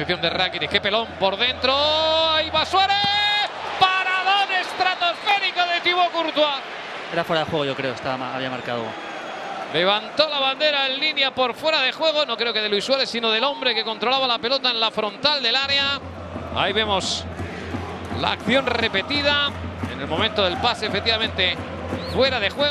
posición de Rakitic. Qué pelón por dentro. Ahí va Suárez. Paradón estratosférico de Thibaut Courtois. Era fuera de juego, yo creo. Estaba, había marcado. Levantó la bandera en línea por fuera de juego. No creo que de Luis Suárez, sino del hombre que controlaba la pelota en la frontal del área. Ahí vemos la acción repetida. En el momento del pase, efectivamente, fuera de juego.